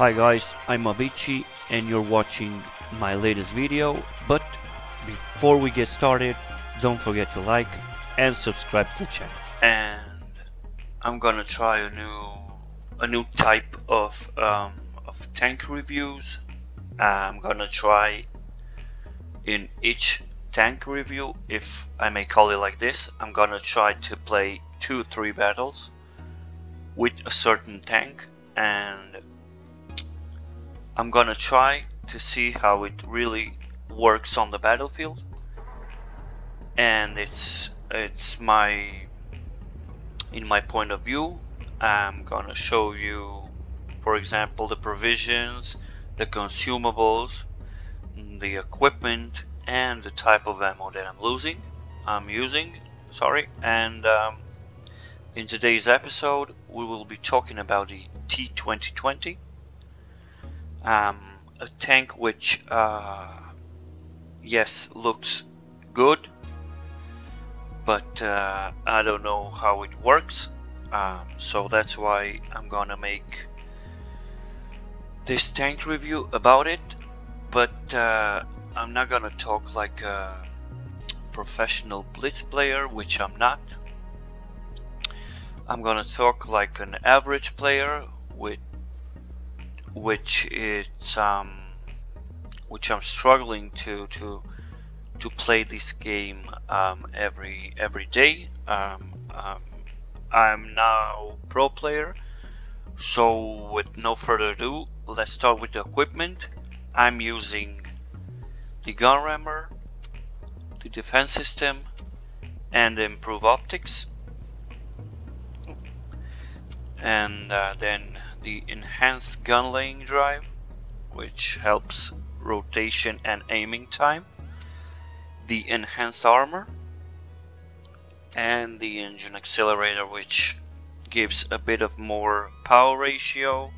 Hi guys, I'm Avicii and you're watching my latest video, but before we get started, don't forget to like and subscribe to the channel. And I'm gonna try a new a new type of um, of tank reviews. I'm gonna try in each tank review, if I may call it like this, I'm gonna try to play two three battles with a certain tank and I'm gonna try to see how it really works on the battlefield. And it's it's my in my point of view I'm gonna show you for example the provisions the consumables the equipment and the type of ammo that I'm losing I'm using sorry. And um, in today's episode we will be talking about the T2020 um, a tank which uh, yes looks good but uh, I don't know how it works. Um, so that's why I'm gonna make this tank review about it. But uh, I'm not gonna talk like a professional blitz player which I'm not. I'm gonna talk like an average player with which is um, which I'm struggling to to to play this game um, every every day. Um, um, I'm now pro player, so with no further ado, let's start with the equipment. I'm using the gun rammer, the defense system, and the improved optics, and uh, then the enhanced gun laying drive which helps rotation and aiming time the enhanced armor and the engine accelerator which gives a bit of more power ratio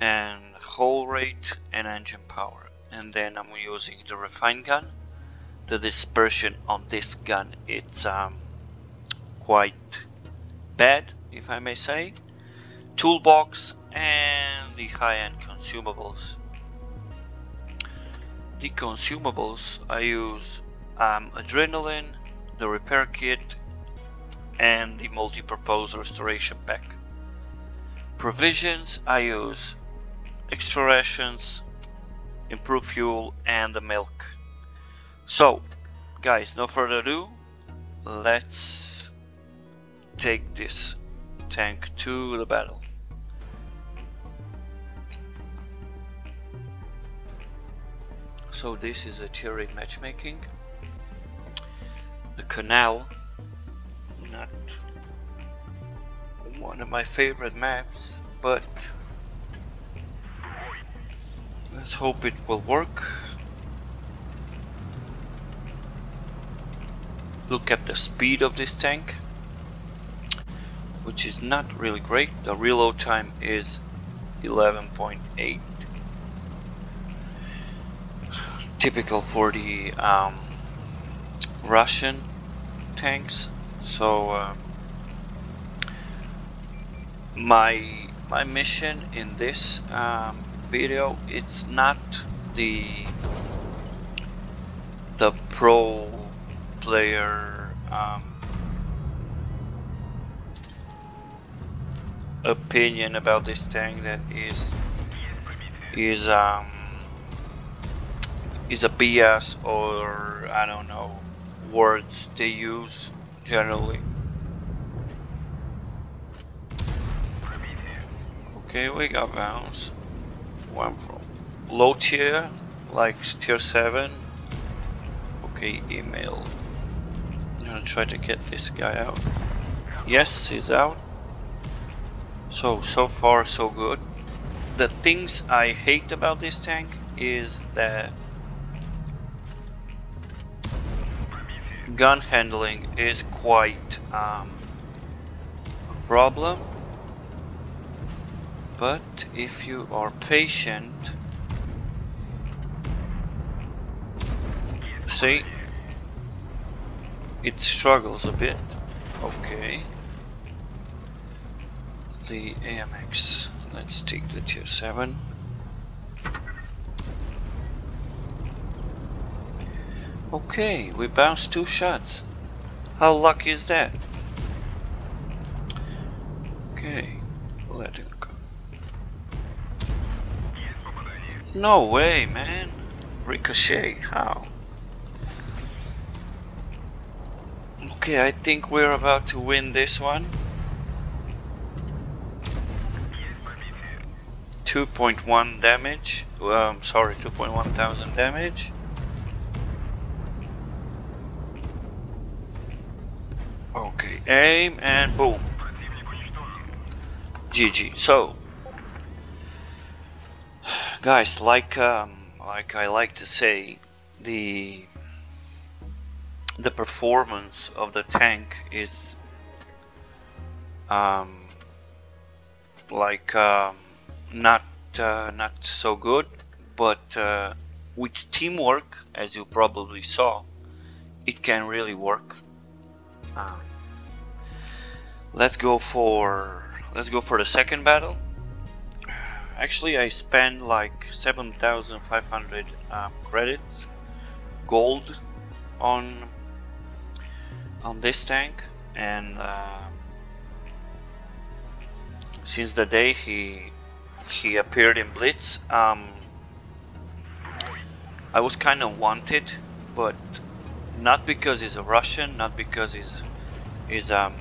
and hull rate and engine power. And then I'm using the refined gun. The dispersion on this gun it's um, quite bad if I may say toolbox and the high-end consumables. The consumables I use um, adrenaline, the repair kit and the multi-purpose restoration pack. Provisions I use extra rations, improved fuel and the milk. So guys no further ado let's take this tank to the battle. So this is a tier matchmaking. The canal, not one of my favorite maps, but let's hope it will work. Look at the speed of this tank, which is not really great. The reload time is 11.8 typical for the um, Russian tanks. So uh, my my mission in this um, video it's not the the pro player um, opinion about this tank that is is um is a BS or I don't know words they use generally. Okay, we got bounce. One from low tier, like tier 7. Okay, Emil. I'm gonna try to get this guy out. Yes, he's out. So, so far so good. The things I hate about this tank is that gun handling is quite um, a problem. But if you are patient see it struggles a bit. Okay. The AMX let's take the tier 7 okay we bounced two shots. How lucky is that? Okay let it go. No way man. Ricochet how? Okay I think we're about to win this one. 2.1 damage. Um, sorry, 2.1 thousand damage. Okay, aim and boom. GG. So, guys, like um, like I like to say, the the performance of the tank is um, like um, not uh, not so good but uh, with teamwork as you probably saw it can really work um, let's go for let's go for the second battle actually I spent like 7500 um, credits gold on on this tank and uh, since the day he he appeared in Blitz. Um, I was kind of wanted, but not because he's a Russian, not because he's he's um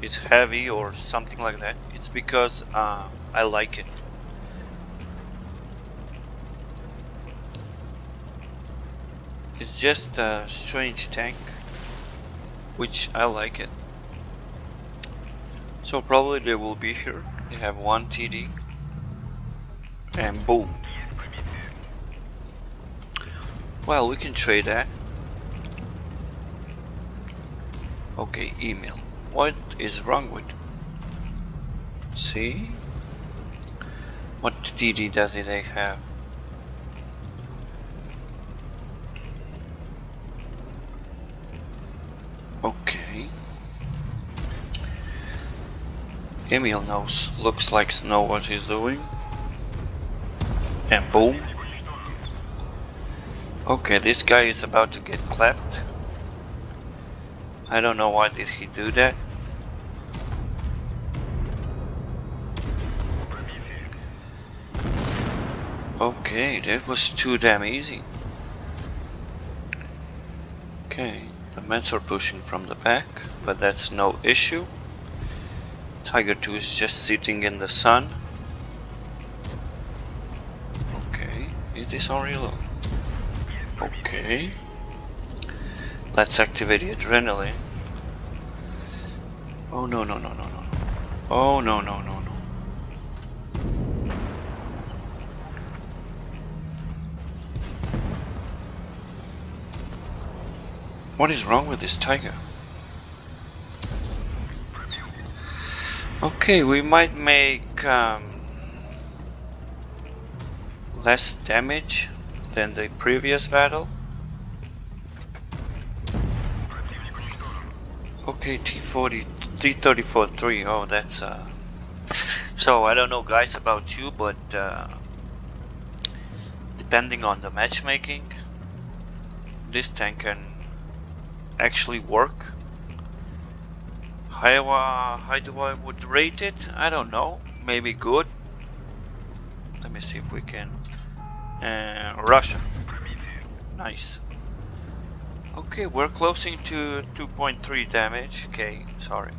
he's heavy or something like that. It's because uh, I like it. It's just a strange tank, which I like it. So probably they will be here. They have one TD and boom. Well, we can trade that. Okay, Emil. What is wrong with? See? What TD does it have? Okay. Emil knows, looks like know what he's doing. And boom. Okay, this guy is about to get clapped. I don't know why did he do that. Okay, that was too damn easy. Okay, the Mets are pushing from the back, but that's no issue. Tiger 2 is just sitting in the sun. Okay, is this on reload? Okay. Let's activate the adrenaline. Oh no no no no no. Oh no no no no. What is wrong with this tiger? Okay, we might make um, less damage than the previous battle. Okay, T40, T34 3, oh that's uh... So I don't know guys about you, but uh, depending on the matchmaking, this tank can actually work. How, uh, how do I would rate it? I don't know, maybe good. Let me see if we can and Russia. Nice. Okay, we're closing to 2.3 damage. Okay, sorry.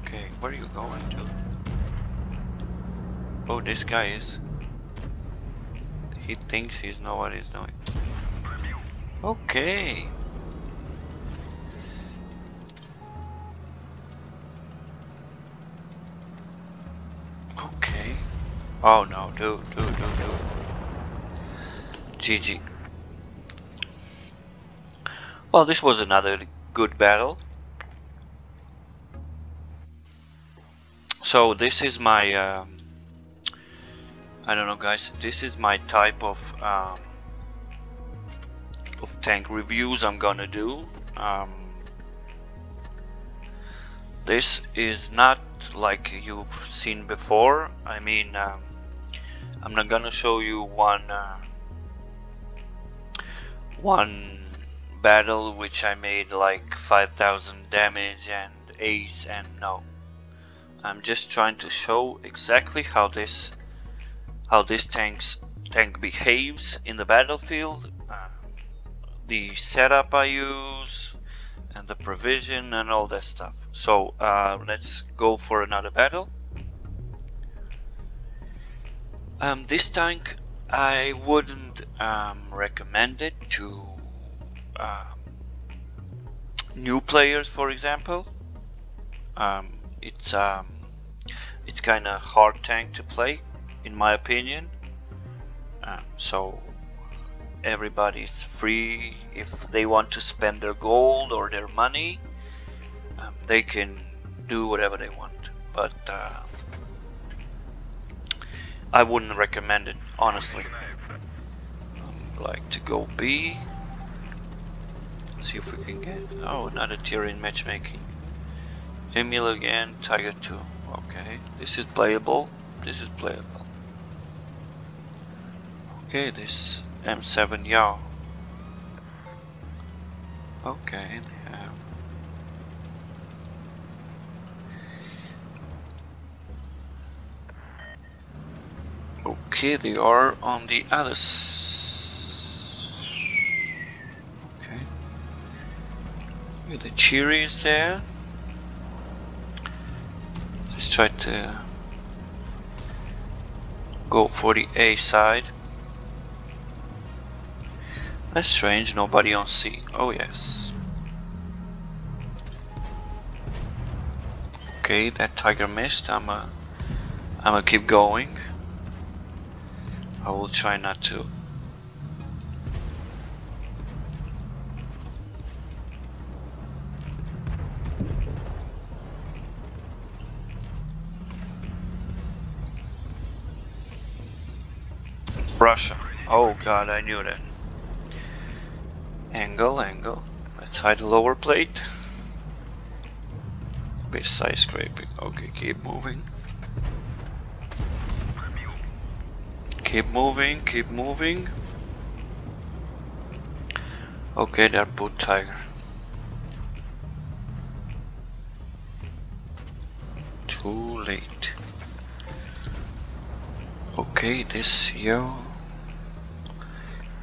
Okay, where are you going to? Oh, this guy is... He thinks he's know what he's doing. Okay. Okay. Oh no, dude, dude, dude, dude. GG. Well, this was another good battle. So this is my, um, I don't know guys, this is my type of, um, of tank reviews I'm gonna do. Um, this is not like you've seen before I mean um, I'm not gonna show you one uh, one battle which I made like 5000 damage and ace and no. I'm just trying to show exactly how this how this tanks tank behaves in the battlefield uh, the setup I use and the provision and all that stuff. So uh, let's go for another battle. Um, this tank I wouldn't um, recommend it to uh, new players for example. Um, it's um, it's kind of hard tank to play in my opinion. Um, so everybody's free if they want to spend their gold or their money. Um, they can do whatever they want but uh, I wouldn't recommend it honestly. Um, like to go B see if we can get oh another Tyrion matchmaking Emil again Tiger 2 okay this is playable this is playable okay this M7 Yao. Okay, yeah. Um, okay, they are on the other Okay. The cherries there. Let's try to go for the A side. That's strange, nobody on C. Oh yes. Okay, that tiger missed. I'm a, I'm gonna keep going. I will try not to. Russia. Oh god, I knew that. Angle, angle. Let's hide the lower plate. Bit side scraping. Okay, keep moving. Keep moving, keep moving. Okay, they're boot tiger. Too late. Okay, this yo.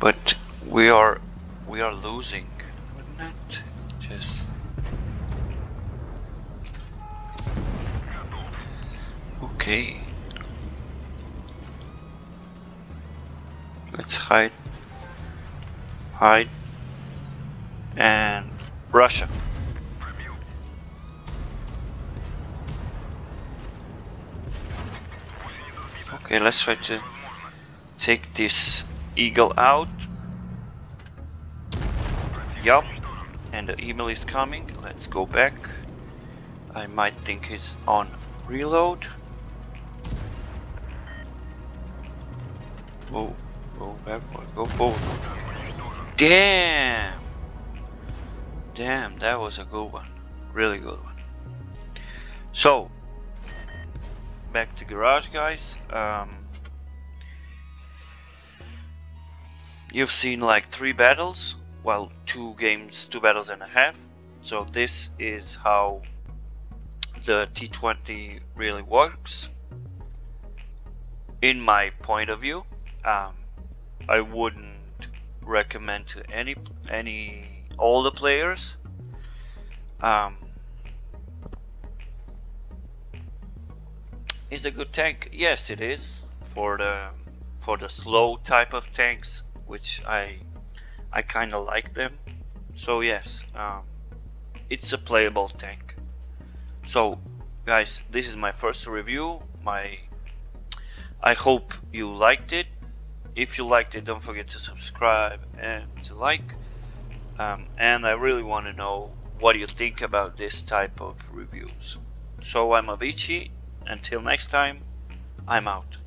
But we are we are losing, wouldn't it? Just okay. Let's hide, hide, and Russia. Okay, let's try to take this eagle out Yup, and the Emil is coming. Let's go back. I might think he's on reload. Go, go backward, go forward. Damn! Damn, that was a good one. Really good one. So, back to garage guys. Um, you've seen like three battles well two games two battles and a half. So this is how the T20 really works. In my point of view um, I wouldn't recommend to any any all the players. Um, is a good tank. Yes it is. For the for the slow type of tanks which I I kind of like them. So yes, um, it's a playable tank. So guys, this is my first review. My I hope you liked it. If you liked it, don't forget to subscribe and to like. Um, and I really want to know what you think about this type of reviews. So I'm Avicii. Until next time, I'm out.